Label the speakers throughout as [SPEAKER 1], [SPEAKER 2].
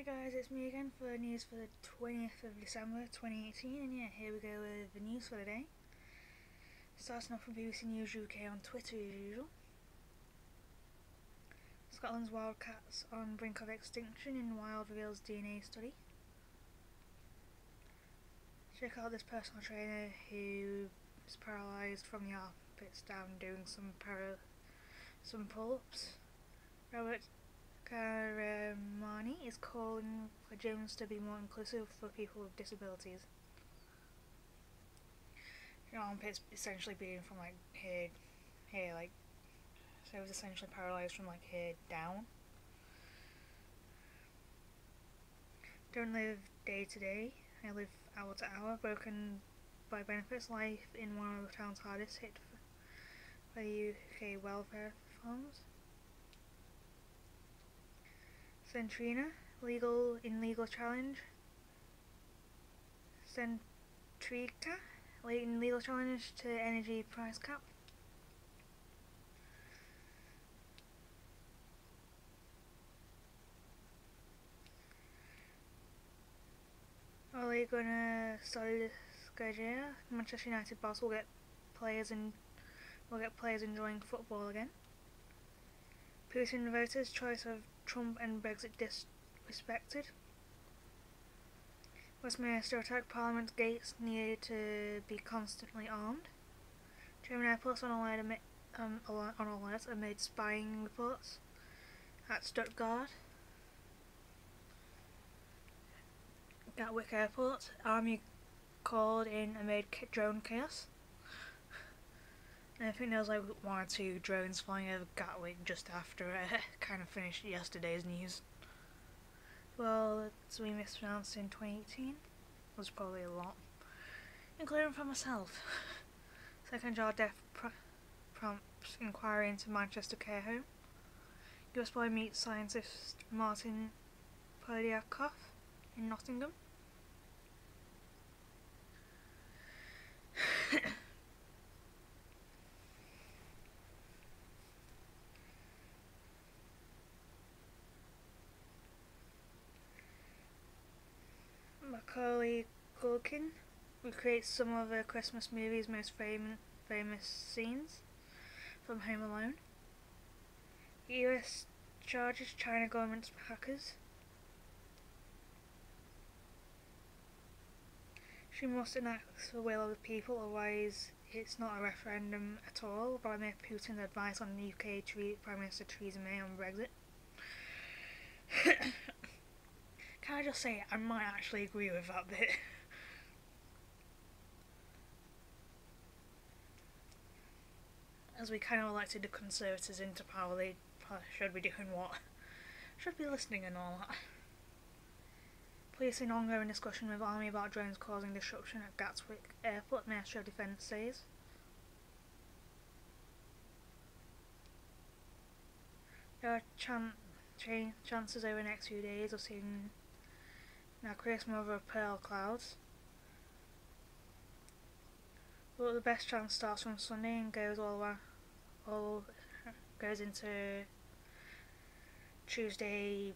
[SPEAKER 1] Hi guys, it's me again for the news for the 20th of December 2018 and yeah, here we go with the news for the day. Starting off from BBC News UK on Twitter as usual. Scotland's wildcats on brink of extinction in wild reveals DNA study. Check out this personal trainer who is paralysed from the armpits down doing some para some pull-ups. Robert Karamani is calling for gyms to be more inclusive for people with disabilities. Your armpits essentially being from like here, here, like, so it was essentially paralysed from like here down. Don't live day to day, I live hour to hour, broken by benefits, life in one of the town's hardest hit by UK welfare reforms. Centrina, legal in legal challenge. Centrica, in legal challenge to energy price cap. Ole Gunnar Solskjaer, Manchester United boss will get players and will get players enjoying football again. Putin voters' choice of Trump and Brexit disrespected. Westminster attack Parliament's gates needed to be constantly armed. German airports on alert, amid, um, on alert amid spying reports. At Stuttgart, Gatwick Airport, army called in amid drone chaos. And I think there was like one or two drones flying over Gatwick just after I kind of finished yesterday's news. Well, as we mispronounced in 2018, was probably a lot. Including for myself. Second jaw death pr prompts inquiry into Manchester care home. US boy meets scientist Martyn Poliakoff in Nottingham. Macaulay Culkin recreates some of the Christmas movie's most fam famous scenes from Home Alone. US charges China government's hackers. She must enact the will of the people, otherwise it's not a referendum at all. Vladimir Putin's advice on the UK Prime Minister Theresa May on Brexit. Can I just say, I might actually agree with that bit. As we kind of elected the Conservatives into power, they should be doing what? Should be listening and all that. Police in ongoing discussion with Army about drones causing disruption at Gatwick Airport, Ministry of Defence says. There are chan chances over the next few days of seeing now create some other pearl clouds. But the best chance starts from Sunday and goes all way all goes into Tuesday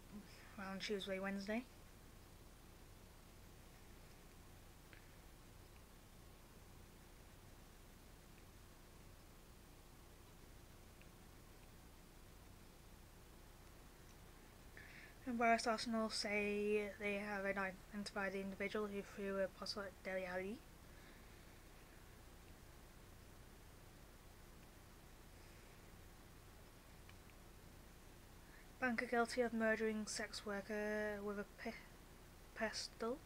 [SPEAKER 1] around Tuesday, Wednesday. Boris Arsenal say they have identified the individual who threw a bottle at Dele Alli. Banker guilty of murdering sex worker with a pe pestle.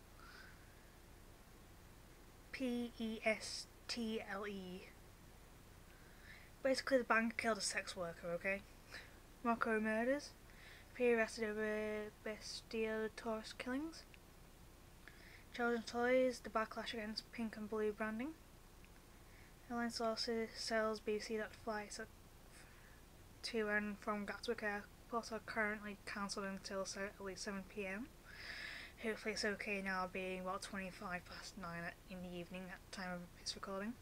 [SPEAKER 1] P-E-S-T-L-E. -E. Basically the banker killed a sex worker, okay? Mocko murders be arrested over bestial tourist killings. Children's toys, the backlash against pink and blue branding. Airline sources sells BBC that flights to and from Gatwick Airport are currently cancelled until at least 7pm. Hopefully it's okay now being about 25 past 9 in the evening at the time of this recording.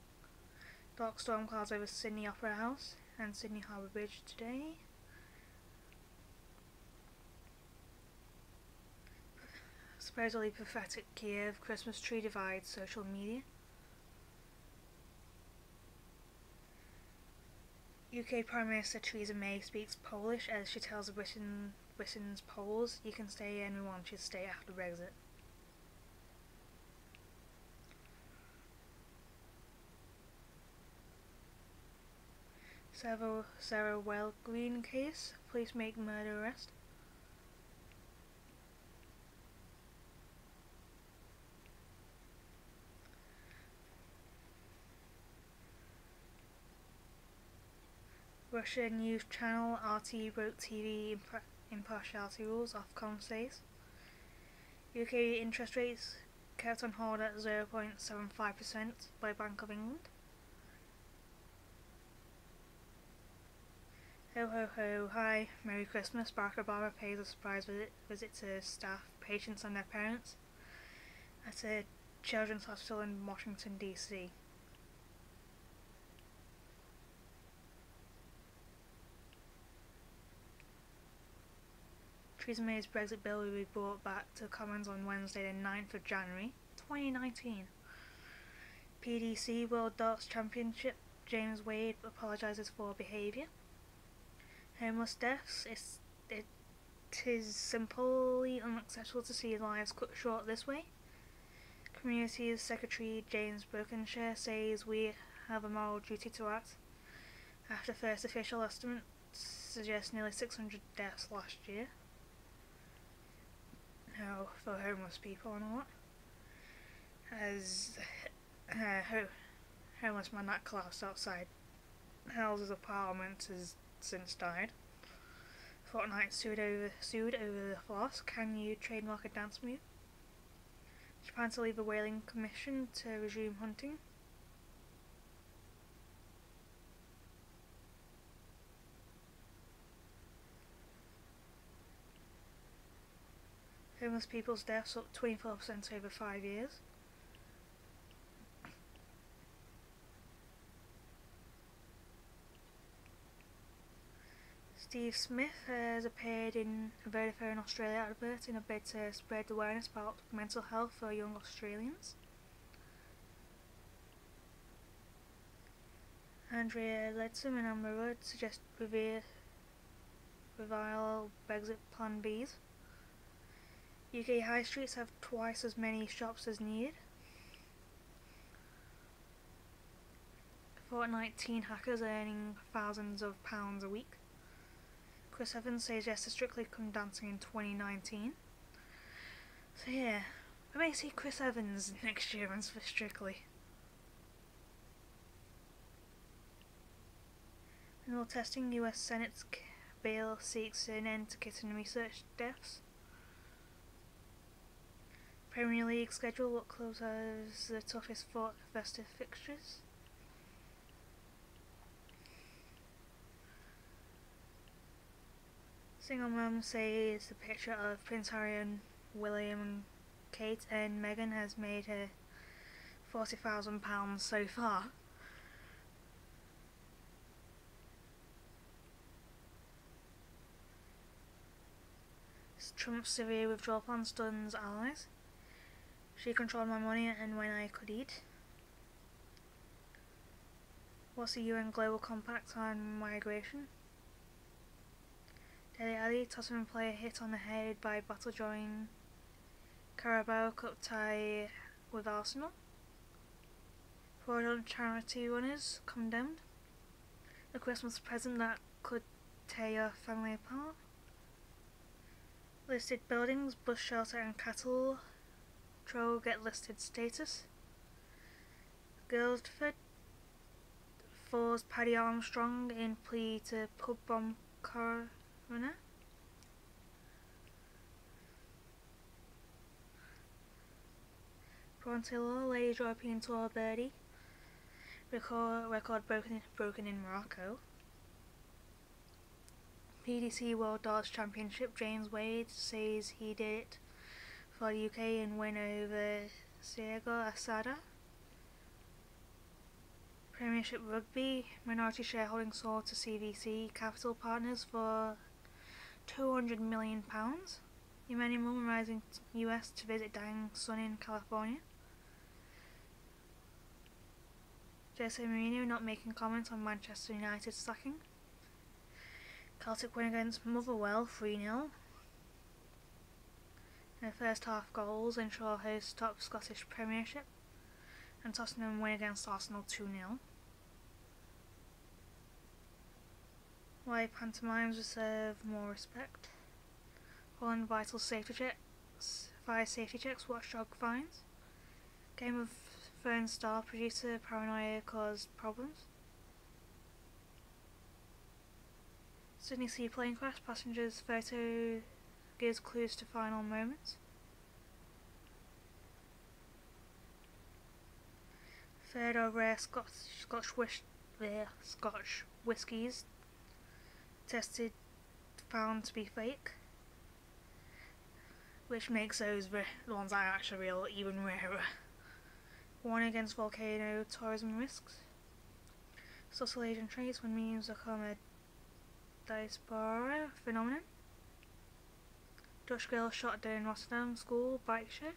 [SPEAKER 1] Dark storm clouds over Sydney Opera House and Sydney Harbour Bridge today. Supposedly pathetic Kiev Christmas tree divides social media. UK Prime Minister Theresa May speaks Polish as she tells Britain, Britain's Poles you can stay and want you to stay after Brexit. Sarah, Sarah Green case, police make murder arrest. Russian news channel RT broke TV impartiality rules, Ofcom says. UK interest rates kept on hold at 0.75% by Bank of England. Ho ho ho, hi, Merry Christmas. Barack Obama pays a surprise visit, visit to staff, patients and their parents at a children's hospital in Washington DC. Theresa May's Brexit bill will be brought back to Commons on Wednesday the 9th of January 2019. PDC World Darts Championship James Wade apologises for behaviour. Homeless deaths it's, it is simply unacceptable to see lives cut short this way. Community Secretary James Brokenshire says we have a moral duty to act after first official estimates suggest nearly 600 deaths last year know, for homeless people and all that. As uh, ho homeless man that collapsed outside of Parliament has since died. Fortnite sued over sued over the floss. Can you trademark a dance move? Japan to leave the whaling commission to resume hunting. Homeless people's deaths up 24% over five years. Steve Smith has appeared in a Vodafone Australia advert in a bid to spread awareness about mental health for young Australians. Andrea Leadsom and Amber Rudd suggest revere, revile Brexit Plan Bs. UK high streets have twice as many shops as needed. Fortnite teen hackers earning thousands of pounds a week. Chris Evans says yes to Strictly Come Dancing in 2019. So yeah, we may see Chris Evans next year runs for Strictly. In testing, US Senate's bill seeks an end to kitten research deaths. Premier League schedule what clubs has the toughest four festive fixtures? Single mum says the picture of Prince Harry and William and Kate and Meghan has made her £40,000 so far. Trump's severe withdrawal plan stuns allies. She controlled my money and when I could eat. What's the UN Global Compact on migration? Dele Alli, Tottenham player hit on the head by battle drawing Carabao Cup tie with Arsenal. Fraudulent charity runners condemned. A Christmas present that could tear your family apart. Listed buildings, bus shelter and cattle Troll get listed status. Guildford falls Paddy Armstrong in plea to pub bomb coroner. Brontillo ladies European Tour birdie. Record, record broken, broken in Morocco. PDC World Darts Championship, James Wade says he did it for the UK and win over Seigo Asada. Premiership Rugby minority shareholding sold to CVC Capital Partners for £200 million. Yemeni mum rising US to visit dying son in California. Jose Mourinho not making comments on Manchester United sacking. Celtic win against Motherwell 3 0. Their first half goals ensure hosts top Scottish Premiership. And Tottenham win against Arsenal 2 0. Why pantomimes deserve more respect. Following vital safety checks, fire safety checks, watchdog finds. Game of Thrones star producer paranoia caused problems. Sydney seaplane crash passengers photo gives clues to final moments. Third of rare Scotch Scotch, whis uh, Scotch whiskies tested found to be fake, which makes those the ones are actually real even rarer. Warning against volcano tourism risks. Social agent traits when memes become a diaspora phenomenon. Dutch girl shot in Rotterdam school bike show.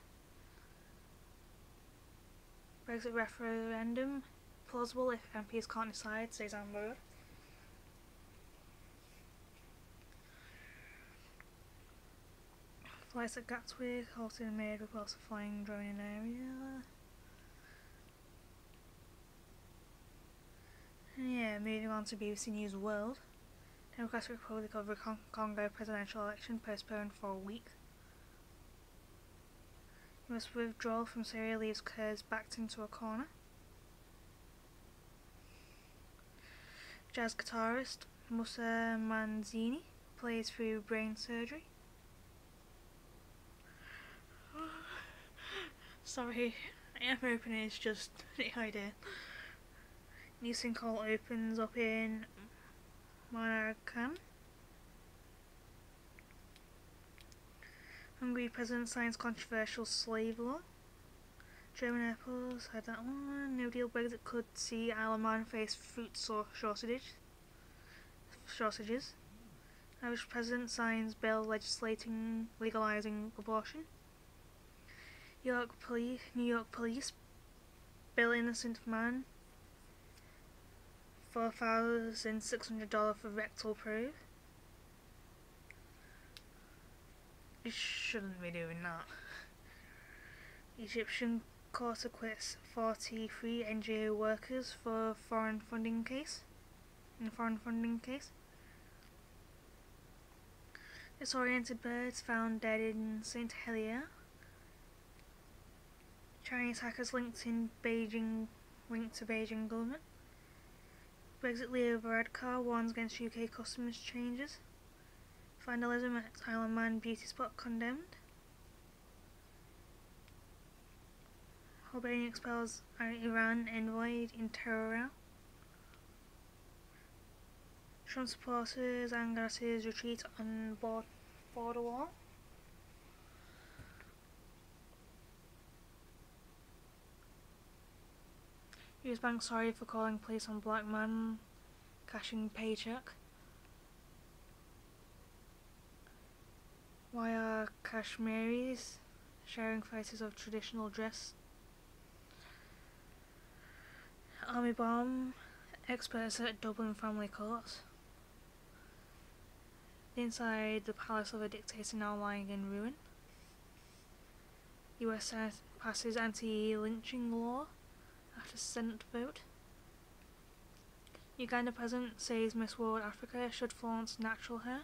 [SPEAKER 1] Brexit referendum plausible if MPs can't decide, says Amber. Flights at Gatwick and made reports of flying drone in area. Yeah, moving on to BBC News World. Democratic Republic of the Congo presidential election postponed for a week. US withdrawal from Syria leaves Kurds backed into a corner. Jazz guitarist Musa Manzini plays through brain surgery. Sorry, I am opening it's just the idea. New sinkhole opens up in Monarchan. Hungary president signs controversial slave law. German airports had that one. No deal Brexit could see Isle of Man face food shortage. shortages. Irish president signs bill legislating legalizing abortion. York police, New York police, bill innocent man, four thousand six hundred dollar for rectal probe. You shouldn't be doing that. Egyptian court acquits 43 NGO workers for foreign funding case. In a foreign funding case. Disoriented birds found dead in St. Helier. Chinese hackers linked in Beijing linked to Beijing government. Brexit Leo Varadkar warns against UK customs changes. Vandalism at Isle Man beauty spot condemned. Albania expels Iran envoy in terror. row. Trump supporters and retreat on board border wall. US Bank sorry for calling police on black man cashing paycheck. Why are Kashmiris sharing photos of traditional dress? Army bomb experts at Dublin family courts. Inside the palace of a dictator now lying in ruin. US passes anti-lynching law after Senate vote. Uganda president says Miss World Africa should flaunt natural hair.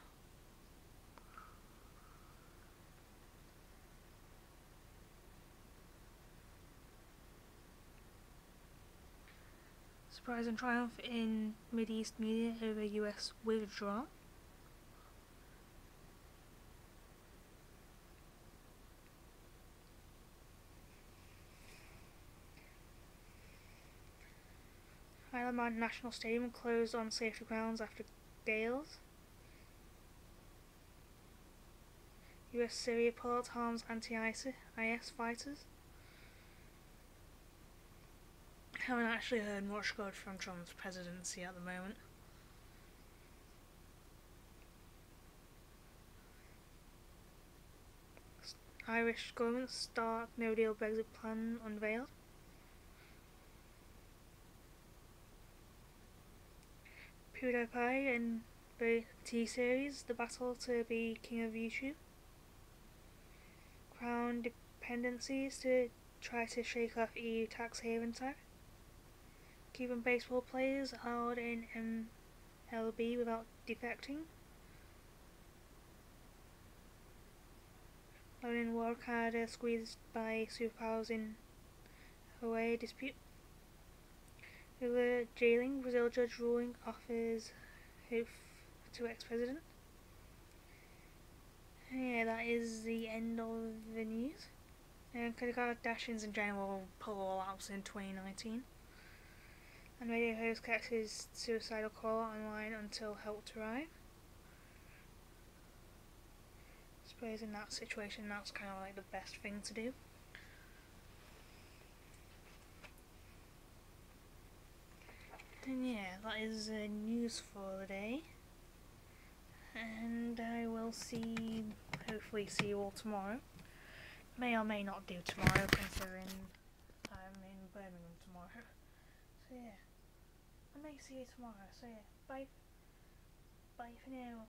[SPEAKER 1] Surprise and triumph in Mideast media over US withdrawal. Of Man National Stadium closed on safety grounds after gales. US Syria port harms anti-IS fighters. Haven't actually heard much good from Trump's presidency at the moment. Irish government start no deal Brexit plan unveiled. PewDiePie and the T series, the battle to be king of YouTube. Crown dependencies to try to shake off EU tax haven tag. Keeping baseball players held in MLB without defecting. London World Canada squeezed by superpowers in away dispute. The jailing Brazil judge ruling offers hope to ex-president. Yeah, that is the end of the news. And Kardashians in general pull all out in 2019. And radio host kept his suicidal caller online until help arrived. I suppose in that situation that's kind of like the best thing to do. And yeah, that is uh, news for the day. And I will see, hopefully see you all tomorrow. May or may not do tomorrow considering I'm in Birmingham tomorrow. So yeah, I may see you tomorrow. So yeah, bye. Bye for now.